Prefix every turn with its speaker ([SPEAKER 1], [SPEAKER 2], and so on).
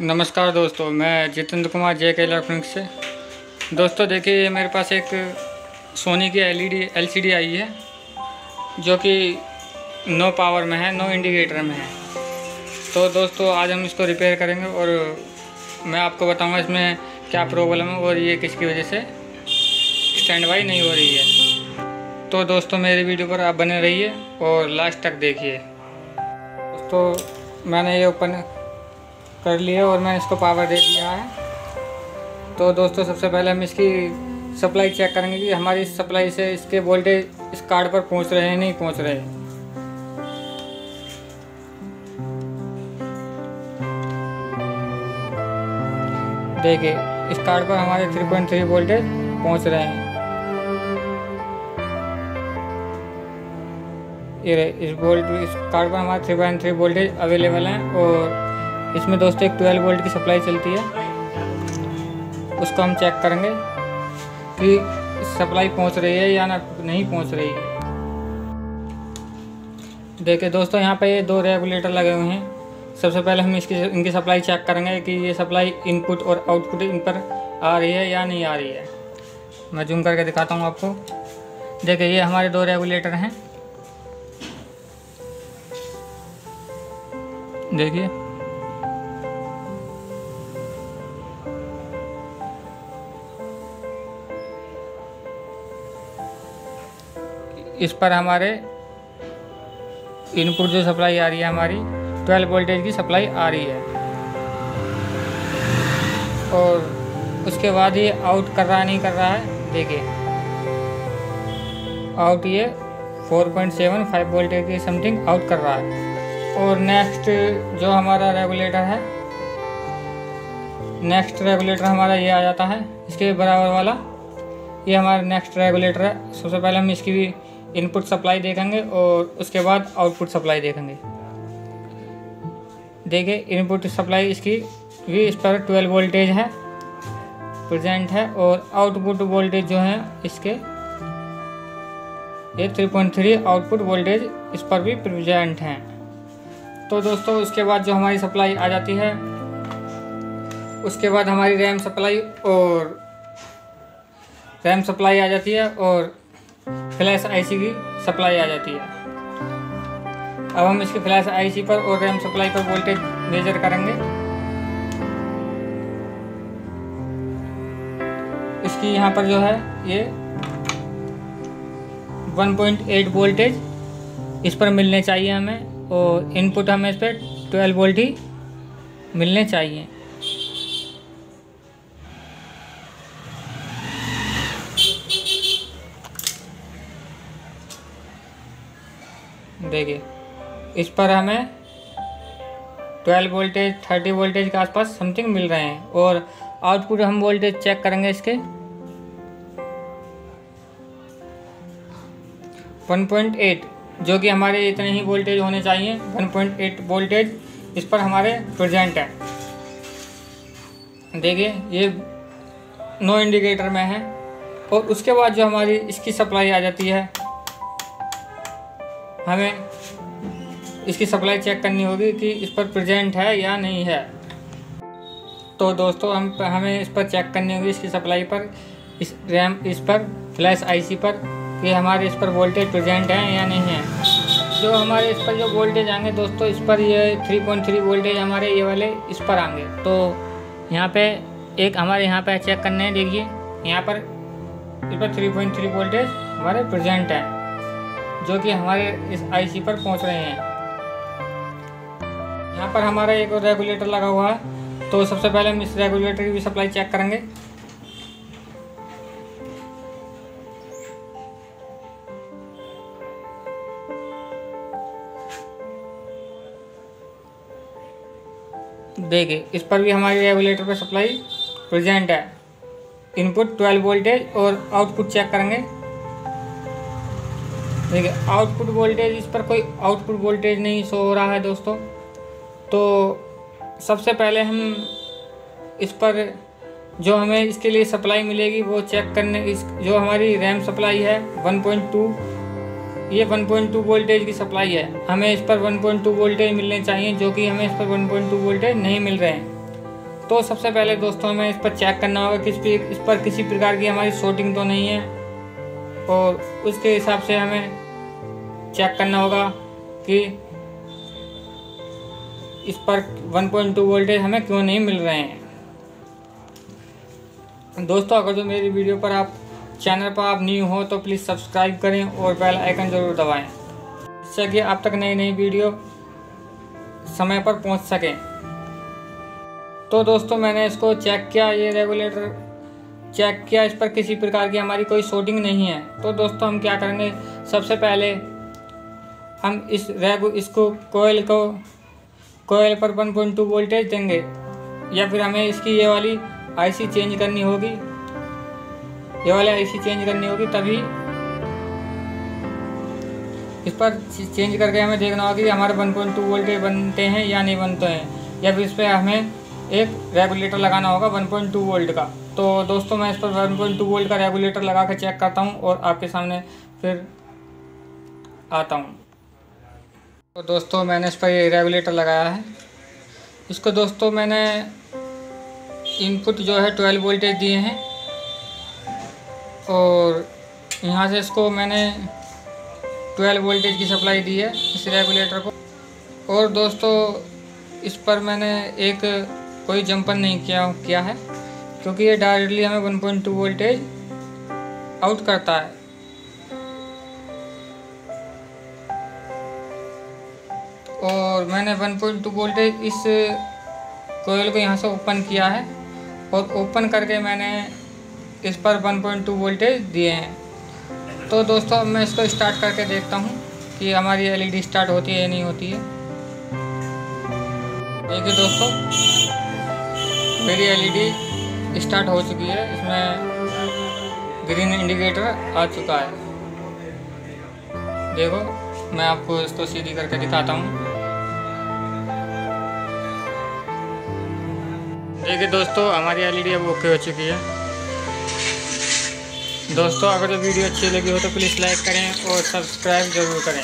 [SPEAKER 1] नमस्कार दोस्तों, मैं जितेंद्र कुमार जे के इलेक्ट्रॉनिक्स से। दोस्तों, देखिए मेरे पास एक सोनी की एलईडी, एलसीडी आई है, जो कि नो पावर में है, नो इंडिकेटर में है। तो दोस्तों, आज हम इसको रिपेयर करेंगे और मैं आपको बताऊँगा इसमें क्या प्रॉब्लम है और ये किसकी वजह से स्टैंड बाई नहीं हो रही है। तो दोस्तों, मेरी वीडियो पर आप बने रहिए और लास्ट तक देखिए। दोस्तों, मैंने ये ओपन कर लिया और मैंने इसको पावर दे दिया है। तो दोस्तों, सबसे पहले हम इसकी सप्लाई चेक करेंगे कि हमारी सप्लाई से इसके वोल्टेज इस कार्ड पर पहुँच रहे हैं नहीं पहुँच रहे देखिए, इस कार्ड पर हमारे 3.3 वोल्टेज पहुँच रहे हैं। ये इस वोल्ट इस कार्ड पर हमारे 3.3 वोल्टेज अवेलेबल हैं और इसमें दोस्तों एक 12 वोल्ट की सप्लाई चलती है। उसको हम चेक करेंगे कि सप्लाई पहुँच रही है या ना, नहीं पहुँच रही है। देखिए दोस्तों, यहाँ पर ये दो रेगुलेटर लगे हुए हैं। सबसे पहले हम इसकी, इनकी सप्लाई चेक करेंगे कि ये सप्लाई इनपुट और आउटपुट इन पर आ रही है या नहीं आ रही है। मैं जूम करके दिखाता हूँ आपको। देखिए, ये हमारे दो रेगुलेटर हैं। देखिए। इस पर हमारे इनपुट जो सप्लाई आ रही है हमारी 12 वोल्टेज की सप्लाई आ रही है। और उसके बाद ये आउट कर रहा नहीं कर रहा है, देखिए। आउट ये 4.75 वोल्टेज की समथिंग आउट कर रहा है। और नेक्स्ट जो हमारा रेगुलेटर है नेक्स्ट रेगुलेटर हमारा ये आ जाता है, इसके बराबर वाला। ये हमारा नेक्स्ट रेगुलेटर है। सबसे पहले हम इसकी भी इनपुट सप्लाई देखेंगे और उसके बाद आउटपुट सप्लाई देखेंगे। देखिए, इनपुट सप्लाई इसकी भी इस पर 12 वोल्टेज है, प्रेजेंट है और आउटपुट वोल्टेज जो है इसके, ये 3.3 आउटपुट वोल्टेज इस पर भी प्रेजेंट हैं। तो दोस्तों, उसके बाद जो हमारी सप्लाई आ जाती है, उसके बाद हमारी रैम सप्लाई और रैम सप्लाई आ जाती है और फ्लैश आईसी की सप्लाई आ जाती है। अब हम इसकी फ्लैश आईसी पर और रैम सप्लाई पर वोल्टेज मेजर करेंगे। इसकी यहाँ पर जो है, ये 1.8 वोल्टेज इस पर मिलने चाहिए हमें, और इनपुट हमें इस पर 12 वोल्ट ही मिलने चाहिए। देखिए, इस पर हमें 12 वोल्टेज 30 वोल्टेज के आसपास समथिंग मिल रहे हैं और आउटपुट हम वोल्टेज चेक करेंगे इसके। 1.8 जो कि हमारे इतने ही वोल्टेज होने चाहिए 1.8 वोल्टेज इस पर हमारे प्रेजेंट है। देखिए, ये नो इंडिकेटर में है और उसके बाद जो हमारी इसकी सप्लाई आ जाती है हमें इसकी सप्लाई चेक करनी होगी कि इस पर प्रेजेंट है या नहीं है। तो दोस्तों, हम हमें इस पर चेक करनी होगी इसकी सप्लाई पर, इस रैम, इस पर, फ्लैश आईसी पर, कि हमारे इस पर वोल्टेज प्रेजेंट है या नहीं है। जो हमारे इस पर जो वोल्टेज आएँगे दोस्तों, इस पर ये 3.3 वोल्टेज हमारे ये वाले इस पर आएँगे। तो यहाँ पे एक हमारे यहाँ पे चेक करने हैं, देखिए। यहाँ पर इस पर 3.3 वोल्टेज हमारे प्रेजेंट है। जो कि हमारे इस आईसी पर पहुँच रहे हैं। यहाँ पर हमारा एक और रेगुलेटर लगा हुआ है। तो सबसे पहले हम इस रेगुलेटर की भी सप्लाई चेक करेंगे। देखिए, इस पर भी हमारी रेगुलेटर पर सप्लाई प्रेजेंट है। इनपुट 12 वोल्टेज और आउटपुट चेक करेंगे। देखिए आउटपुट वोल्टेज इस पर कोई आउटपुट वोल्टेज नहीं शो हो रहा है दोस्तों। तो सबसे पहले हम इस पर जो हमें इसके लिए सप्लाई मिलेगी, वो चेक करने, इस, जो हमारी रैम सप्लाई है 1.2 ये 1.2 वोल्टेज की सप्लाई है। हमें इस पर 1.2 वोल्टेज मिलने चाहिए, जो कि हमें इस पर 1.2 वोल्टेज नहीं मिल रहे हैं। तो सबसे पहले दोस्तों हमें इस पर चेक करना होगा कि इस पर किसी प्रकार की हमारी शॉर्टिंग तो नहीं है। और उसके हिसाब से हमें चेक करना होगा कि इस पर 1.2 वोल्टेज हमें क्यों नहीं मिल रहे हैं। दोस्तों, अगर जो मेरी वीडियो पर आप चैनल पर आप न्यू हो तो प्लीज़ सब्सक्राइब करें और बेल आइकन ज़रूर दबाएँ, जिससे कि आप तक नई नई वीडियो समय पर पहुँच सकें। तो दोस्तों, मैंने इसको चेक किया, ये रेगुलेटर चेक किया इस पर किसी प्रकार की हमारी कोई शोटिंग नहीं है। तो दोस्तों, हम क्या करेंगे? सबसे पहले हम इस रेगु इसको कोयल को कोयल पर 1.2 वोल्टेज देंगे, या फिर हमें इसकी ये वाली आईसी चेंज करनी होगी। ये वाली आईसी चेंज करनी होगी तभी इस पर चेंज करके हमें देखना होगा कि हमारे 1.2 वोल्टेज बनते हैं या नहीं बनते हैं, या फिर इस पर हमें एक रेगुलेटर लगाना होगा 1.2 वोल्ट का। तो दोस्तों मैं इस पर 1.2 वोल्ट का रेगुलेटर लगा कर चेक करता हूँ और आपके सामने फिर आता हूँ। तो दोस्तों मैंने इस पर ये रेगुलेटर लगाया है। इसको दोस्तों मैंने इनपुट जो है 12 वोल्टेज दिए हैं और यहाँ से इसको मैंने 12 वोल्टेज की सप्लाई दी है इस रेगुलेटर को। और दोस्तों इस पर मैंने एक कोई जंपर नहीं किया किया है। क्योंकि ये डायरेक्टली हमें 1.2 वोल्टेज आउट करता है। और मैंने 1.2 वोल्टेज इस कोयल को यहाँ से ओपन किया है और ओपन करके मैंने इस पर 1.2 वोल्टेज दिए हैं। तो दोस्तों, अब मैं इसको स्टार्ट करके देखता हूँ कि हमारी एलईडी स्टार्ट होती है या नहीं होती है। देखिए दोस्तों, मेरी एलईडी स्टार्ट हो चुकी है। इसमें ग्रीन इंडिकेटर आ चुका है। देखो, मैं आपको इसको सीधी करके दिखाता हूँ। देखिए दोस्तों, हमारी एलईडी अब ओके हो चुकी है। दोस्तों, अगर तो वीडियो अच्छी लगी हो तो प्लीज़ लाइक करें और सब्सक्राइब ज़रूर करें।